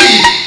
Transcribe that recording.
believe